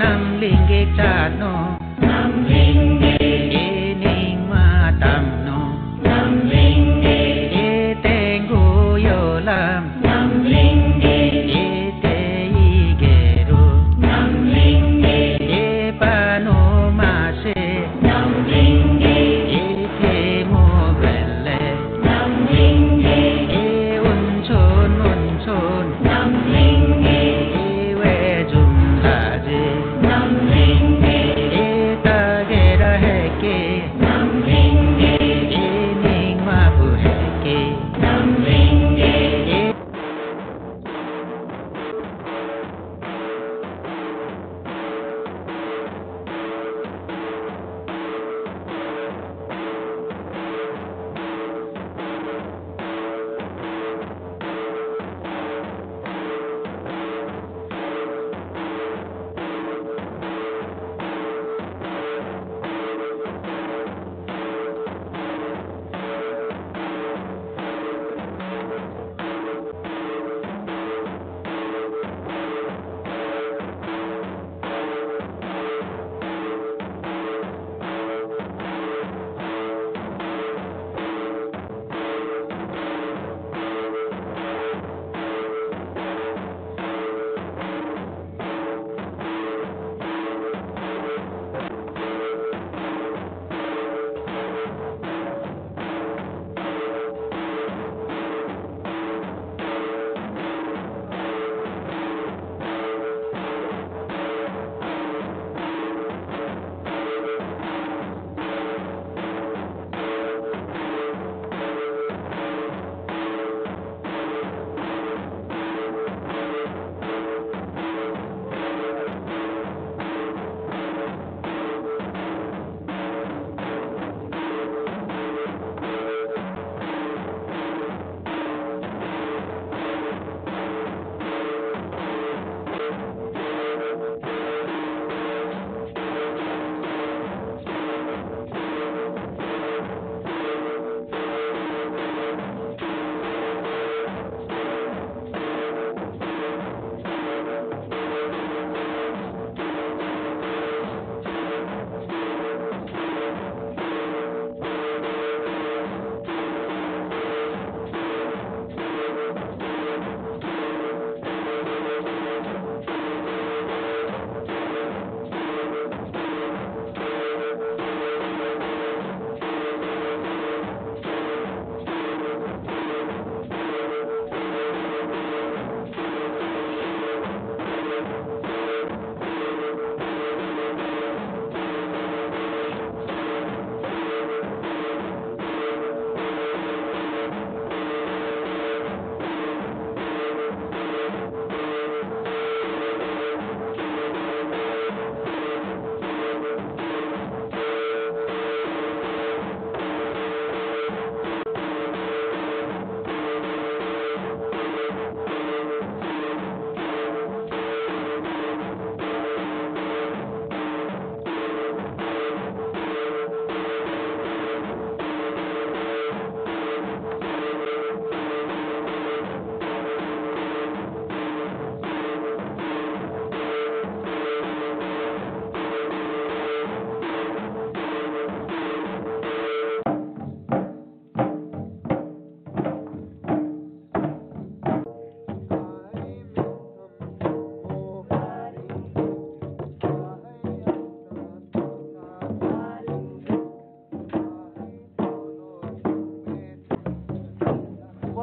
namlinge tano namlinge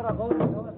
agora, agora.